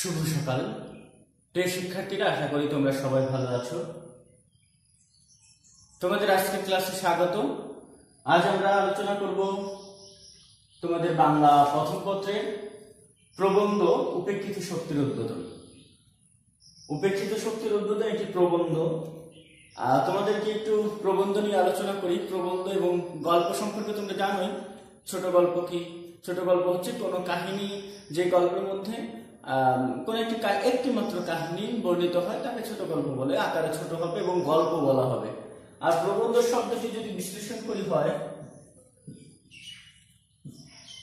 শুভ সকাল। প্রিয় শিক্ষার্থীরা, আশা করি তোমরা সবাই ভালো আছো। তোমাদের আজকের ক্লাসে স্বাগত। আজ আমরা আলোচনা করব তোমাদের বাংলা প্রথম পত্রের প্রবন্ধ উপেক্ষিত শক্তির উদ্বোধন। উপেক্ষিত শক্তির উদ্বোধন একটি প্রবন্ধ। তোমাদেরকে একটু প্রবন্ধ নিয়ে আলোচনা করি। প্রবন্ধ এবং গল্প সম্পর্কে তোমরা জানোই। ছোট গল্প কি? ছোট গল্প হচ্ছে কোনো কাহিনী যে গল্পের মধ্যে কোন একটি একটি মাত্র কাহিনী বর্ণিত হয়, তাকে ছোট গল্প বলে, আকারে ছোট হবে এবং গল্প বলা হবে। আর প্রবন্ধ শব্দটি যদি বিশ্লেষণ করি হয়,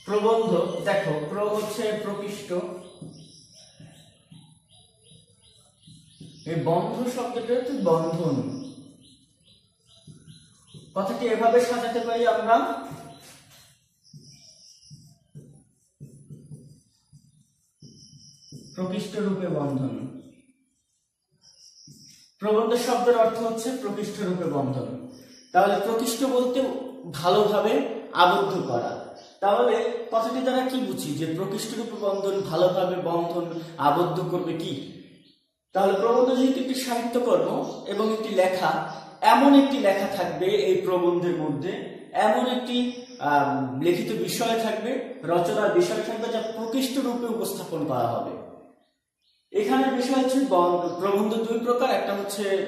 প্রবন্ধ, দেখো, প্র হচ্ছে প্রকৃষ্ট। এই বন্ধ শব্দটি হচ্ছে বন্ধন। কথাটি এভাবে সাজাতে পারি আমরা প্রকৃষ্ট রূপে বন্ধন। প্রবন্ধ শব্দের অর্থ হচ্ছে প্রকৃষ্ট রূপে বন্ধন। তাহলে প্রকৃষ্ট বলতে ভালোভাবে আবদ্ধ করা। তাহলে কথাটি দ্বারা কি বুঝি? যে প্রকৃষ্ট রূপে বন্ধন, ভালোভাবে বন্ধন আবদ্ধ করবে কি? তাহলে প্রবন্ধ যেহেতু একটি সাহিত্যকর্ম এবং একটি লেখা, এমন একটি লেখা থাকবে এই প্রবন্ধের মধ্যে, এমন একটি লিখিত বিষয় থাকবে, রচনার বিষয় থাকবে যা প্রকৃষ্ট রূপে উপস্থাপন করা হবে। এখানে বিষয় হচ্ছে বন- প্রবন্ধ দুই প্রকার, একটা হচ্ছে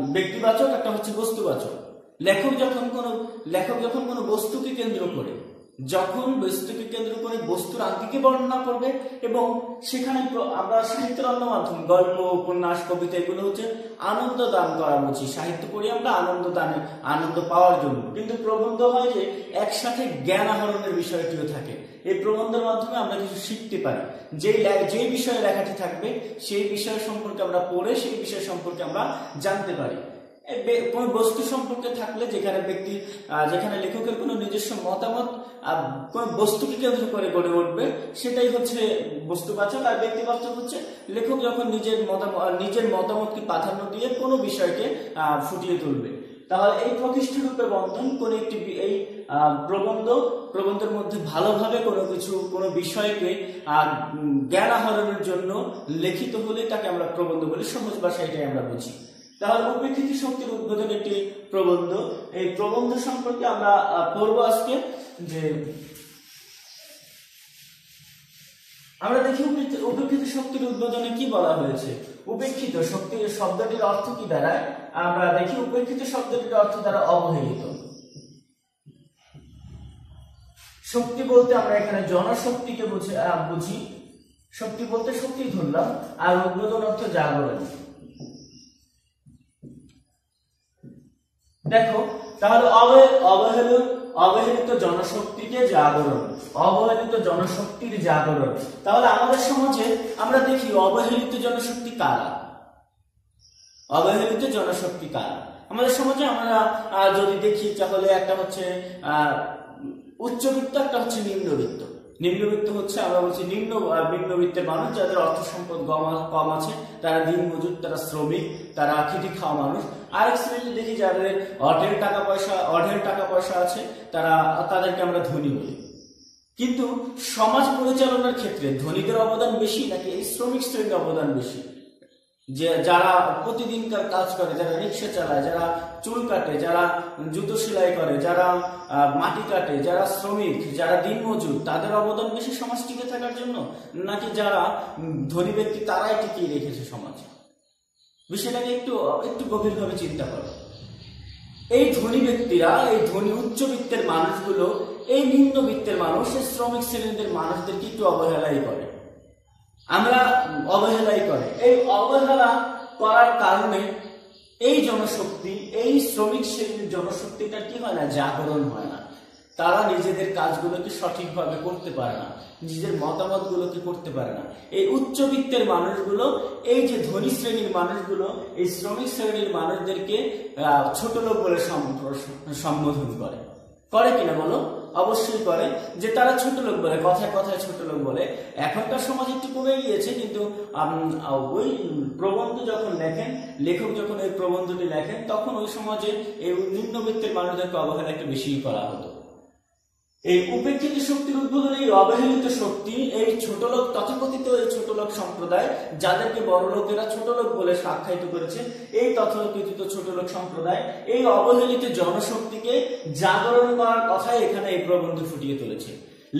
ব্যক্তিবাচক, একটা হচ্ছে বস্তুবাচক। লেখক যখন কোন, লেখক যখন কোনো বস্তুকে কেন্দ্র করে, যখন বস্তুকে কেন্দ্র করে বস্তুর আঙ্গিকে বর্ণনা করবে এবং সেখানে আমরা সাহিত্যের অন্য মাধ্যম, গল্প, উপন্যাস, কবিতা, এগুলো হচ্ছে আনন্দ দান করা বুঝি সাহিত্য পড়ি আমরা আনন্দ দানে, আনন্দ পাওয়ার জন্য। কিন্তু প্রবন্ধ হয় যে একসাথে জ্ঞান আহরণের বিষয়টিও থাকে। এই প্রবন্ধের মাধ্যমে আমরা কিছু শিখতে পারি। লে- যেই বিষয়ে লেখাটি থাকবে, সেই বিষয় সম্পর্কে আমরা পড়ে, সেই বিষয় সম্পর্কে আমরা জানতে পারি। কোনো বস্তু সম্পর্কে থাকলে যেখানে ব্যক্তি যেখানে লেখকের কোনো নিজস্ব মতামত কোনো বস্তুকে কেন্দ্র করে গড়ে উঠবে, সেটাই হচ্ছে বস্তুবাচক আর ব্যক্তিবাচক হচ্ছে লেখক যখন নিজের মতামত নিজের মতামতকে প্রাধান্য দিয়ে কোনো বিষয়কে ফুটিয়ে তুলবে। তাহলে এই প্রতিষ্ঠ রূপে বন্ধন কোন একটি এই প্রবন্ধ প্রবন্ধের মধ্যে ভালোভাবে কোনো কিছু, কোনো বিষয়কে জ্ঞান আহরণের জন্য লিখিত হলে তাকে আমরা প্রবন্ধ বলি, সহজ ভাষায় এটাই আমরা বুঝি। তাহলে উপেক্ষিত শক্তির উদ্বোধন একটি প্রবন্ধ। এই প্রবন্ধ সম্পর্কে আমরা পড়ব আজকে যে আমরা দেখি উপেক্ষিত- উপেক্ষিত শক্তির উদ্বোধনে কি বলা হয়েছে? উপেক্ষিত শক্তি শব্দটির অর্থ কি দাঁড়ায় আমরা দেখি উপেক্ষিত শব্দটির অর্থ দ্বারা অবহেলিত। শক্তি বলতে আমরা এখানে জনশক্তিকে বুঝি বুঝি। শক্তি বলতে শক্তি ধরলাম আর উদ্বোধন অর্থ জাগরণ। দেখো তাহলে অবহে- অবহেলিত অবহেলিত জনশক্তিকে জাগরণ অবহেলিত জনশক্তির জাগরণ। তাহলে আমাদের সমাজে আমরা দেখি অবহেলিত জনশক্তি কারা? অবহেলিত জনশক্তি কারা? আমাদের সমাজে আমরা যদি দেখি তাহলে একটা হচ্ছে আহ, উচ্চবিত্ত একটা হচ্ছে নিম্নবিত্ত। নিম্নবিত্ত হচ্ছে আমরা বলছি নিম্ন নিম্নবিত্তের মানুষ যাদের অর্থ সম্পদ কম আছে, তারা দিন মজুর, তারা শ্রমিক, তারা খেটে খাওয়া মানুষ। আরেক শ্রেণি দেখি যাদের অঢের টাকা পয়সা, অঢের টাকা পয়সা আছে, তারা তাদেরকে আমরা ধনী বলি। কিন্তু সমাজ পরিচালনার ক্ষেত্রে ধনীদের অবদান বেশি নাকি এই শ্রমিক শ্রেণির অবদান বেশি? যে যারা প্রতিদিনকার কাজ করে, যারা রিক্সা চালায়, যারা চুল কাটে, যারা জুতো সেলাই করে, যারা মাটি কাটে, যারা শ্রমিক, যারা দিনমজুর তাদের অবদান বেশি সমাজ টিকে থাকার জন্য? নাকি যারা ধনী ব্যক্তি তারাই টিকিয়ে রেখেছে সমাজ? বিষয়টাকে একটু একটু গভীরভাবে চিন্তা করো। এই ধনী ব্যক্তিরা, এই ধনী উচ্চবিত্তের মানুষগুলো, এই নিম্নবিত্তের মানুষ, এই শ্রমিক শ্রেণীদের মানুষদেরকে একটু অবহেলাই করে। আমরা অবহেলাই করে। এই অবহেলা করার কারণে এই জনশক্তি, এই শ্রমিক শ্রেণির জনশক্তিটা কি হয় না, জাগরণ হয় না। তারা নিজেদের কাজগুলোকে সঠিকভাবে করতে পারে না নিজের মতামতগুলোকে করতে পারে না। এই উচ্চবিত্তের মানুষগুলো, এই যে ধনী শ্রেণির মানুষগুলো, এই শ্রমিক শ্রেণির মানুষদেরকে ছোট লোক বলে সম্বোধন করে। করে কিনা বলো? অবশ্যই করে যে তারা ছোট লোক বলে, কথায় কথায় ছোট লোক বলে। এখনকার সমাজ একটু কমে গিয়েছে, কিন্তু ওই প্রবন্ধ যখন লেখেন, লেখক যখন ওই প্রবন্ধটি লেখেন, তখন ওই সমাজে এই নিম্নবিত্তের মানুষদেরকে অবহেলা একটু বেশি করা হতো। এই উপেক্ষিত শক্তির উদ্বোধন, এই অবহেলিত শক্তি, এই ছোট লোক ছোট লোক সম্প্রদায়, যাদেরকে বড় লোকেরা ছোট লোক বলে আখ্যায়িত করেছে, এই তথাকথিত ছোট লোক সম্প্রদায়, এই অবহেলিত জনশক্তিকে জাগরণ করার কথাই এখানে এই প্রবন্ধ ফুটিয়ে তুলেছে।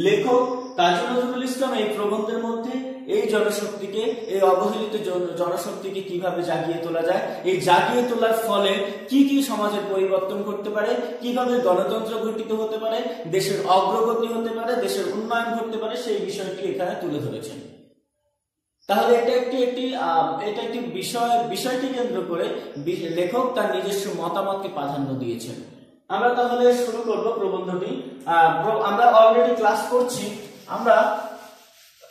লেখক কাজী নজরুল ইসলাম এই প্রবন্ধের মধ্যে এই জনশক্তিকে, এই অবহেলিত জনশক্তিকে কীভাবে জাগিয়ে তোলা যায়, এই জাগিয়ে তোলার ফলে কি কি সমাজের পরিবর্তন করতে পারে, কীভাবে গণতন্ত্র গঠিত হতে পারে, দেশের অগ্রগতি হতে পারে, দেশের উন্নয়ন ঘটতে পারে, সেই বিষয়টি এখানে তুলে ধরেছেন। তাহলে এটা একটি একটি এটা একটি বিষয় বিষয়টি কেন্দ্র করে লেখক তার নিজস্ব মতামতকে প্রাধান্য দিয়েছেন। আমরা তাহলে শুরু করব প্রবন্ধটি। আমরা অলরেডি ক্লাস করছি। আমরা,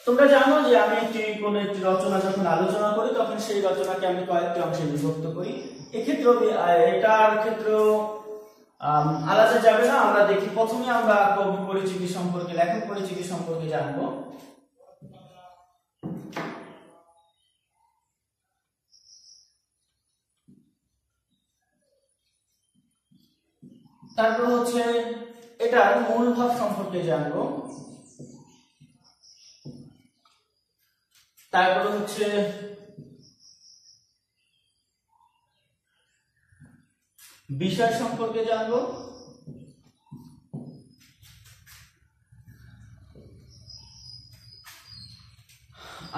তোমরা জানো যে আমি একটি কোন একটি রচনা যখন আলোচনা করি, তখন সেই রচনাকে আমি কয়েকটি অংশে বিভক্ত করি। এক্ষেত্রেও এটার ক্ষেত্রেও আলাদা যাবে না। আমরা দেখি, প্রথমে আমরা কবি পরিচিতি সম্পর্কে, লেখক পরিচিতি সম্পর্কে জানব। তারপর হচ্ছে এটার মূল ভাব সম্পর্কে জানব। তারপর হচ্ছে বিষয় সম্পর্কে জানব।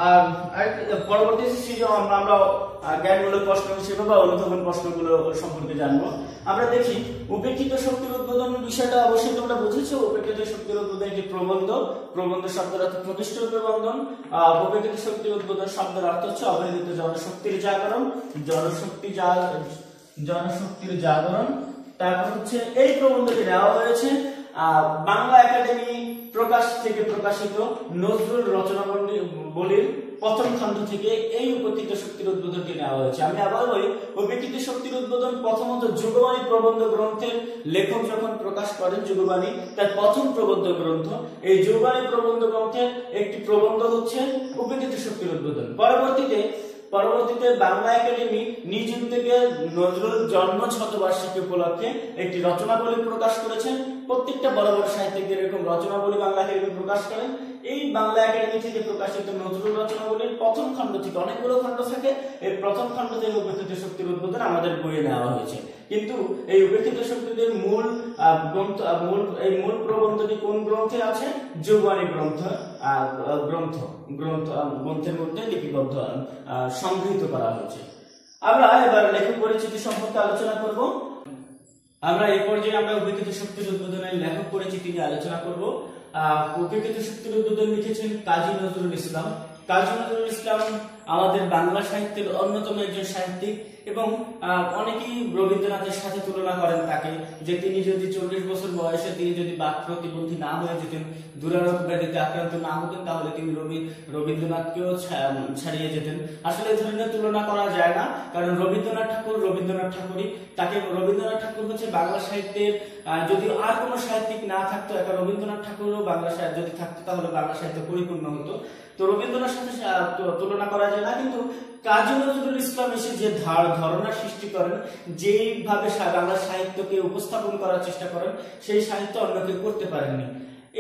আর পরবর্তী সিজন আমরা জ্ঞানমূলক প্রশ্ন হিসেবে বা অনুধাবন প্রশ্নগুলো সম্পর্কে জানব। আমরা দেখি, উপেক্ষিত শক্তির উদ্বোধন বিষয়টা অবশ্যই তোমরা বুঝেছ। উপেক্ষিত শক্তির উদ্বোধন একটি প্রবন্ধ। প্রবন্ধ শব্দের অর্থ প্রতিষ্ঠ প্রবন্ধন। উপেক্ষিত শক্তির উদ্বোধন শব্দের অর্থ হচ্ছে অবহেলিত জনশক্তির জাগরণ। জনশক্তি জনশক্তির জাগরণ। তারপর হচ্ছে এই প্রবন্ধটি নেওয়া হয়েছে। বাংলা একাডেমি প্রকাশ থেকে প্রকাশিত নজরুল রচনা বলির প্রথম খণ্ড থেকে এই উপেক্ষিত শক্তির উদ্বোধনটি নেওয়া হয়েছে। আমি আবার বলি উপেক্ষিত শক্তির উদ্বোধন প্রথমত যুগবাণী প্রবন্ধ গ্রন্থের লেখক যখন প্রকাশ করেন যুগবাণী, তার প্রথম প্রবন্ধ গ্রন্থ। এই যুগবাণী প্রবন্ধ গ্রন্থের একটি প্রবন্ধ হচ্ছে উপেক্ষিত শক্তির উদ্বোধন। পরবর্তীতে পরবর্তীতে বাংলা একাডেমি নিজ উদ্যোগে নজরুল জন্ম শতবার্ষিকী উপলক্ষে একটি রচনাবলী প্রকাশ করেছেন প্রত্যেকটা বড় বড় সাহিত্যিকদের এরকম রচনাবলী বাংলা একাডেমি প্রকাশ করেন। এই বাংলা একাডেমি থেকে প্রকাশিত নজরুল রচনাবলীর প্রথম খণ্ড থেকে অনেকগুলো খণ্ড থাকে। এই প্রথম খণ্ড থেকে উপেক্ষিত শক্তির উদ্বোধন আমাদের বইয়ে নেওয়া হয়েছে। কিন্তু এই উপেক্ষিত শক্তিদের মূল গ্রন্থ মূল, এই মূল প্রবন্ধটি কোন গ্রন্থে আছে? যোগবাণী গ্রন্থ গ্রন্থ গ্রন্থ গ্রন্থের মধ্যে লিপিবদ্ধ সংগৃহীত করা হয়েছে। আমরা এবার লেখক পরিচিতি সম্পর্কে আলোচনা করব। আমরা এই পর্যায়ে আমরা উপেক্ষিত শক্তির উদ্বোধনের লেখক পরিচিতি নিয়ে আলোচনা করব। উপেক্ষিত শক্তির উদ্বোধন লিখেছেন কাজী নজরুল ইসলাম। কাজী নজরুল ইসলাম আমাদের বাংলা সাহিত্যের অন্যতম একজন সাহিত্যিক। এবং অনেকেই রবীন্দ্রনাথের সাথে তুলনা করেন তাকে, যে তিনি যদি চল্লিশ বছর বয়সে তিনি যদি বাক প্রতিবন্ধী না হয়ে যেতেন, দুরারোগ ব্যাধিতে আক্রান্ত না হতেন, তাহলে তিনি রবি, রবীন্দ্রনাথকেও ছাড়িয়ে যেতেন। আসলে এই ধরনের তুলনা করা যায় না, কারণ রবীন্দ্রনাথ ঠাকুর রবীন্দ্রনাথ ঠাকুরই। তাকে রবীন্দ্রনাথ ঠাকুর হচ্ছে বাংলা সাহিত্যের যদি আর কোনো সাহিত্যিক না থাকতো, একটা রবীন্দ্রনাথ ঠাকুরও বাংলা সাহিত্য যদি থাকতো, তাহলে বাংলা সাহিত্য পরিপূর্ণ হতো। তো রবীন্দ্রনাথের সাথে তুলনা করা যায় না, কিন্তু কাজী নজরুল ইসলাম এসে যে ধার ধারণা সৃষ্টি করেন, যেইভাবে বাংলা সাহিত্যকে উপস্থাপন করার চেষ্টা করেন, সেই সাহিত্য অন্য কেউ করতে পারেননি।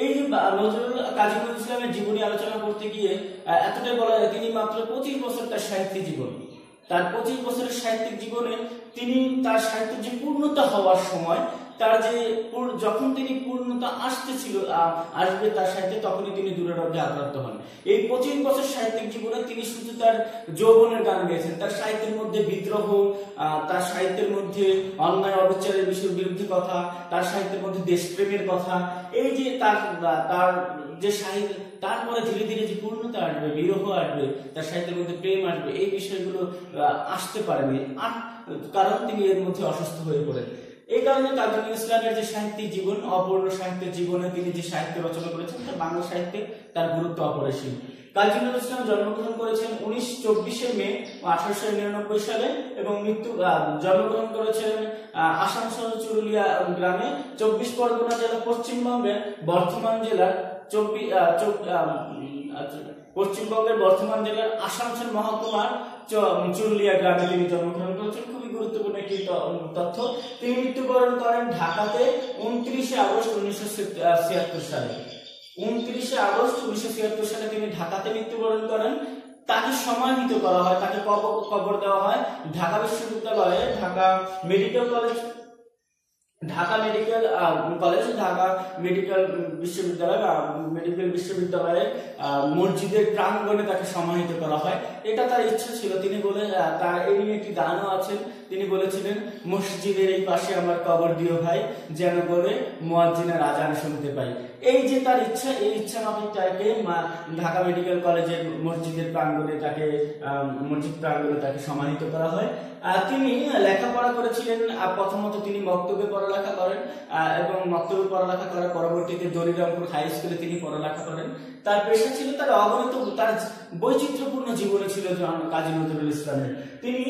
এই নজরুল কাজী নজরুল ইসলামের জীবনী আলোচনা করতে গিয়ে এতটাই বলা যায় তিনি মাত্র পঁচিশ বছর তার সাহিত্য জীবন। তার পঁচিশ বছরের সাহিত্যিক জীবনে তিনি তার সাহিত্য যে পূর্ণতা হওয়ার সময় তার যে যখন তিনি পূর্ণতা আসতেছিল আসবে তার সাহিত্যে, তখনই তিনি দুরারোগ্যে আক্রান্ত হন। এই পঁচিশ বছর সাহিত্যিক জীবনে তিনি শুধু তার যৌবনের গান গেয়েছেন, তার সাহিত্যের মধ্যে বিদ্রোহ তার সাহিত্যের মধ্যে অন্যায়, অবিচারের বিষয়ের বিরুদ্ধে কথা, তার সাহিত্যের মধ্যে দেশপ্রেমের কথা, এই যে তার তার যে সাহিত্য, তারপরে ধীরে ধীরে যে পূর্ণতা আসবে, বিরহ আসবে, তার সাহিত্যের মধ্যে প্রেম আসবে, এই বিষয়গুলো আসতে পারেনি। কারণ তিনি এর মধ্যে অসুস্থ হয়ে পড়েন। এই কারণে কাজী ইসলামের যে সাহিত্যিক জীবন অপূর্ণ সাহিত্যের জীবনে তিনি যে সাহিত্য রচনা করেছেন তা বাংলা সাহিত্যে তার গুরুত্ব অপরিসীম। কাজী নজরুল ইসলাম জন্মগ্রহণ করেছেন উনিশ চব্বিশে মে আঠারোশো নিরানব্বই সালে এবং মৃত্যু জন্মগ্রহণ করেছিলেন আহ, আসানসোল চুরুলিয়া গ্রামে। চব্বিশ পরগনা জেলা পশ্চিমবঙ্গের বর্ধমান জেলার চব্বিশ পশ্চিমবঙ্গের বর্ধমান জেলার আসানসোল মহকুমার চুরুলিয়া গ্রামে তিনি জন্মগ্রহণ করেছেন। খুবই গুরুত্বপূর্ণ একটি তথ্য। তিনি মৃত্যুবরণ করেন ঢাকাতে উনত্রিশে আগস্ট উনিশশো ছিয়াত্তর সালে। উনত্রিশে আগস্ট উনিশশো ছিয়াত্তর সালে তিনি ঢাকাতে মৃত্যুবরণ করেন। তাকে সমাহিত করা হয়, তাকে কবর দেওয়া হয় ঢাকা বিশ্ববিদ্যালয়ে, Dhaka medical college Dhaka medical college Dhaka medical বিশ্ববিদ্যালয়, বা মেডিকেল বিশ্ববিদ্যালয়ের মসজিদের প্রাঙ্গণে তাকে সমাহিত করা হয়। এটা তার ইচ্ছা ছিল। তিনি বলে তার এই নিয়ে একটি গানও আছেন। তিনি বলেছিলেন, মসজিদের এই পাশে আমার কবর দিও ভাই, যেন করে মুয়াজ্জিনের আজান শুনতে পাই। এই যে তার ইচ্ছা, এই ইচ্ছা মাফিক তাকে ঢাকা মেডিকেল কলেজের মসজিদের প্রাঙ্গণে তাকে মসজিদ প্রাঙ্গণে তাকে সমাহিত করা হয়। তিনি লেখাপড়া করেছিলেন প্রথমত তিনি মক্তব্যে পড়ালেখা করেন এবং মক্তব্যে পড়ালেখা করার পরবর্তীতে দরিরামপুর হাই স্কুলে তিনি পড়ালেখা করেন। তার পেশা ছিল তার অগণিত তার বৈচিত্র্যপূর্ণ জীবনে ছিল কাজী নজরুল ইসলামের। তিনি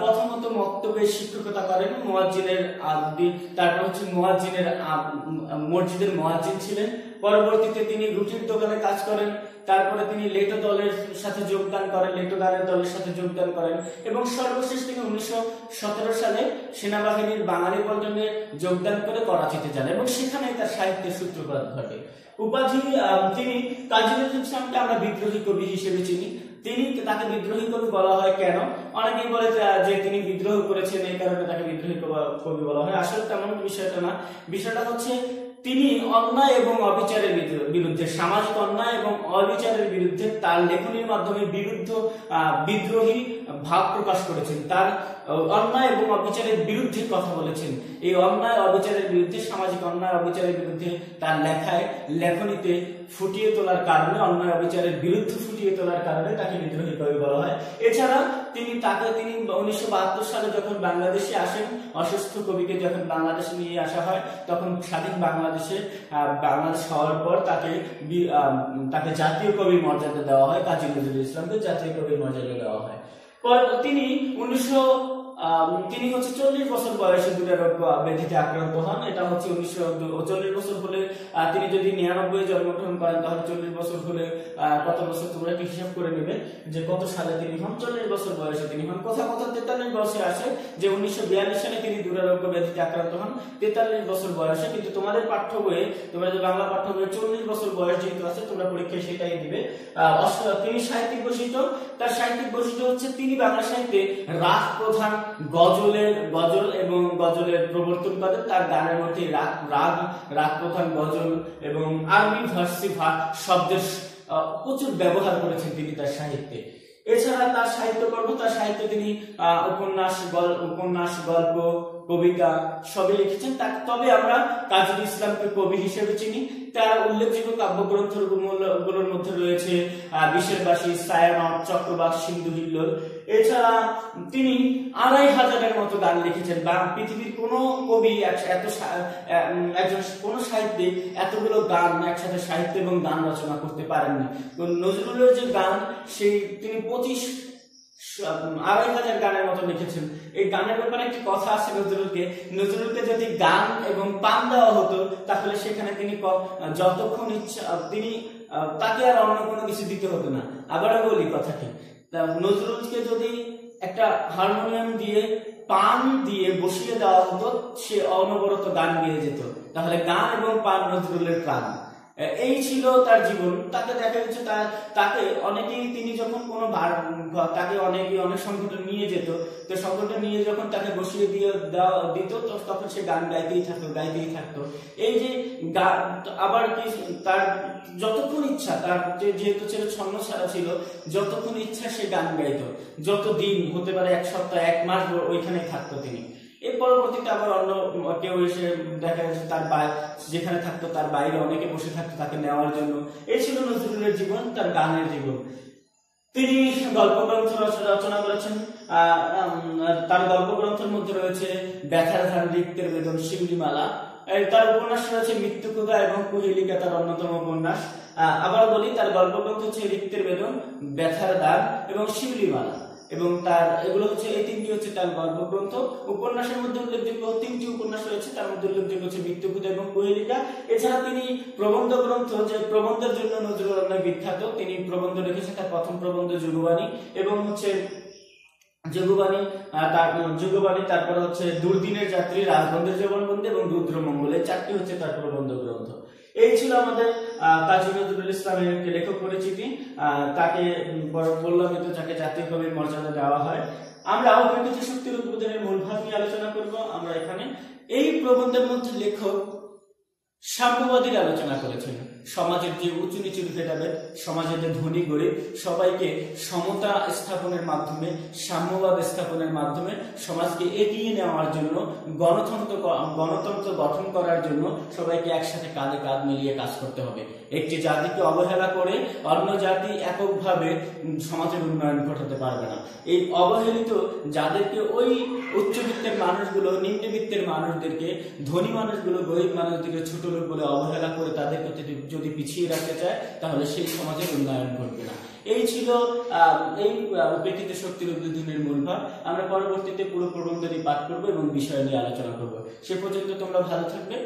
প্রথমত মক্তব্যের শিক্ষকতা করেন, মোয়াজ্জিনের তারপর হচ্ছে মোয়াজ্জিনের মসজিদের মোয়াজ্জিন ছিলেন। পরবর্তীতে তিনি রুটির দোকানে কাজ করেন, তারপরে তিনি লেটো দলের সাথে যোগদান করেন, লেটো গানের দলের সাথে যোগদান করেন এবং সর্বশেষ তিনি উনিশশো সতেরো সালে সেনাবাহিনীর বাঙালি পল্টনে যোগদান করে করাচিতে যান এবং সেখানে তার সাহিত্যের সূত্রপাত ঘটে। উপাধি তিনি কাজী নজরুল ইসলামকে আমরা বিদ্রোহী কবি হিসেবে চিনি। তিনি তাকে বিদ্রোহী কবি বলা হয় কেন? অনেকেই বলে যে- তিনি বিদ্রোহ করেছেন, এই কারণে তাকে বিদ্রোহী কবি বলা হয়। আসলে তেমন বিষয়টা না। বিষয়টা হচ্ছে তিনি অন্যায় এবং অবিচারের বিরুদ্ধে সামাজিক অন্যায় এবং অবিচারের বিরুদ্ধে তার লেখনীর মাধ্যমে বিরুদ্ধ বিদ্রোহী ভাব প্রকাশ করেছেন। তার অন্যায় এবং অবিচারের বিরুদ্ধে কথা বলেছেন। এই অন্যায়, অবিচারের বিরুদ্ধে, সামাজিক অন্যায়, অবিচারের বিরুদ্ধে তার লেখায়, লেখনীতে ফুটিয়ে তোলার কারণে, অন্যায়, অবিচারের বিরুদ্ধে ফুটিয়ে তোলার কারণে তাকে বিদ্রোহী কবি বলা হয়। এছাড়া তিনি তাকে, তিনি উনিশশো বাহাত্তর সালে যখন বাংলাদেশে আসেন, অসুস্থ কবিকে যখন বাংলাদেশে নিয়ে আসা হয়, তখন স্বাধীন বাংলাদেশে বাংলাদেশ হওয়ার পর তাকে তাকে জাতীয় কবি মর্যাদা দেওয়া হয়, কাজী নজরুল ইসলামকে জাতীয় কবির মর্যাদা দেওয়া হয়। পর তিনি উনিশশো তিনি হচ্ছে চল্লিশ বছর বয়সে দুরারোগ্য ব্যাধিতে আক্রান্ত হন। এটা হচ্ছে উনিশশো চল্লিশ বছর হলে তিনি যদি নিরানব্বই জন্মগ্রহণ করেন, তাহলে চল্লিশ বছর হলে কত বছর তোমরা একটু হিসাব করে নেবে যে কত সালে তিনি হন? চল্লিশ বছর বয়সে তিনি হন। কথা কথা তেতাল্লিশ বয়সে আসে যে উনিশশো বিয়াল্লিশ সালে তিনি দুরারোগ্য ব্যাধিতে আক্রান্ত হন। তেতাল্লিশ বছর বয়সে, কিন্তু তোমাদের পাঠ্য বইয়ে, তোমরা যে বাংলা পাঠ্য বইয়ে চল্লিশ বছর বয়স যেহেতু আছে, তোমরা পরীক্ষায় সেটাই দিবে। তিনি সাহিত্যিক বৈশিষ্ট্য। তার সাহিত্যিক বৈশিষ্ট্য হচ্ছে তিনি বাংলা সাহিত্যে রাগ প্রধান গজলের, গজল এবং গজলের প্রবর্তন করেন তার গানের মধ্যে রাগ রাগ রাগ প্রধান গজল এবং আরবি, ফার্সি শব্দের প্রচুর ব্যবহার করেছেন তিনি তার সাহিত্যে। এছাড়া তার সাহিত্যকর্ম তার সাহিত্যে তিনি উপন্যাস উপন্যাস, গল্প কবিতা সবই লিখেছেন। তবে আমরা কাজী ইসলামকে কবি হিসেবে চিনি। তার উল্লেখযোগ্য কাব্যগ্রন্থগুলোর মধ্যে রয়েছে আহ, বিশের বাসী সায়ানট চক্রবাক সিন্ধু হিল্লোল। এছাড়া তিনি আড়াই হাজারের মতো গান লিখেছেন। বা পৃথিবীর কোনো কবি এত একজন কোন সাহিত্যিক এতগুলো গান একসাথে সাহিত্য এবং গান রচনা করতে পারেননি। নজরুলের যে গান সেই তিনি পঁচিশ আড়াই হাজার গানের মতো লিখেছেন। এই গানের ব্যাপারে একটি কথা আছে নজরুলকে। নজরুলকে যদি গান এবং পান দেওয়া হতো, তাহলে সেখানে তিনি যতক্ষণ ইচ্ছা, তিনি তাকে আর অন্য কোনো কিছু দিতে হতো না। আবারও বলি কথাটি। নজরুলকে যদি একটা হারমোনিয়াম দিয়ে, পান দিয়ে বসিয়ে দেওয়া হতো, সে অনবরত গান গেয়ে যেত। তাহলে গান এবং পান নজরুলের প্রাণ। এই ছিল তার জীবন। তাকে দেখা যাচ্ছে তার, তাকে অনেকেই তিনি যখন কোনো তাকে অনেকে অনেক সংগঠন নিয়ে যেত, তো সংগঠন নিয়ে যখন তাকে বসিয়ে দিয়ে দেওয়া, দিত তখন সে গান গাইতেই থাকতো গাইতেই থাকতো। এই যে গা- আবার কি তার যতক্ষণ ইচ্ছা, তার যেহেতু ছিল ছন্ন ছাড়া ছিল, যতক্ষণ ইচ্ছা সে গান গাইতো। যত দিন হতে পারে এক সপ্তাহ, এক মাস ওইখানে থাকতো তিনি। এর পরবর্তীতে আবার অন্য কেউ এসে দেখা যাচ্ছে তার যেখানে থাকতো তার বাইরে অনেকে বসে থাকতো তাকে নেওয়ার জন্য। এই ছিল নজরুলের জীবন, তার গানের জীবন। তিনি গল্পগ্রন্থ রচ- রচনা করেছেন। তার গল্পগ্রন্থের মধ্যে রয়েছে ব্যথার ধান রিক্তের বেদন শিউলিমালা এই তার উপন্যাস রয়েছে মৃত্যুকুদা এবং কুহেলিকা, তার অন্যতম উপন্যাস। আবার বলি, তার গল্পগ্রন্থ হচ্ছে রিক্তের বেদন, ব্যথার দান এবং শিউলিমালা এবং তার, এগুলো হচ্ছে, এই তিনটি হচ্ছে তার গর্ভগ্রন্থ। উপন্যাসের মধ্যে উল্লেখযোগ্য তিনটি উপন্যাস রয়েছে, তার মধ্যে উল্লেখযোগ্য হচ্ছে মৃত্যুপুত এবং কোহেলিকা। এছাড়া তিনি প্রবন্ধ গ্রন্থ যে প্রবন্ধের জন্য নজরুল অনেক বিখ্যাত, তিনি প্রবন্ধ লিখেছেন তার প্রথম প্রবন্ধ যুগবাণী এবং হচ্ছে যুগবাণী তার যুগবাণী, তারপর হচ্ছে দুর্দিনের যাত্রী, রাজবন্ধের জবানবন্দি এবং রুদ্রমঙ্গল এই চারটি হচ্ছে তার প্রবন্ধ গ্রন্থ। এই ছিল আমাদের কাজী নজরুল ইসলামের লেখক পরিচিতি। তাকে বললাম তো যাকে জাতীয় কবির মর্যাদা দেওয়া হয়। আমরা অপেক্ষিত শক্তির উদ্বোধনের মূল ভাব নিয়ে আলোচনা করব, আমরা এখানে এই প্রবন্ধের মধ্যে লেখক সাম্যবাদীর আলোচনা করেছেন। সমাজের যে উঁচু নিচুর ভেদাভেদ সমাজের যে ধনী গরিব, সবাইকে সমতা স্থাপনের মাধ্যমে, সাম্যবাদ স্থাপনের মাধ্যমে সমাজকে এগিয়ে নেওয়ার জন্য, গণতন্ত্র গণতন্ত্র গঠন করার জন্য সবাইকে একসাথে কাঁধে কাঁধ মিলিয়ে কাজ করতে হবে। একটি জাতিকে অবহেলা করে অন্য জাতি এককভাবে সমাজের উন্নয়ন ঘটাতে পারবে না। এই অবহেলিত যাদেরকে ওই উচ্চবিত্তের মানুষগুলো, নিম্নবিত্তের মানুষদেরকে, ধনী মানুষগুলো, গরিব মানুষদেরকে, ছোট লোক বলে অবহেলা করে তাদের যদি- যদি পিছিয়ে রাখতে চায়, তাহলে সেই সমাজের উন্নয়ন ঘটবে না। এই ছিল এই উপেক্ষিত শক্তির উদ্বোধনের মূল ভাব আমরা পরবর্তীতে পুরো প্রবন্ধটি পাঠ করব এবং বিষয় নিয়ে আলোচনা করব। সে পর্যন্ত তোমরা ভালো থাকবে।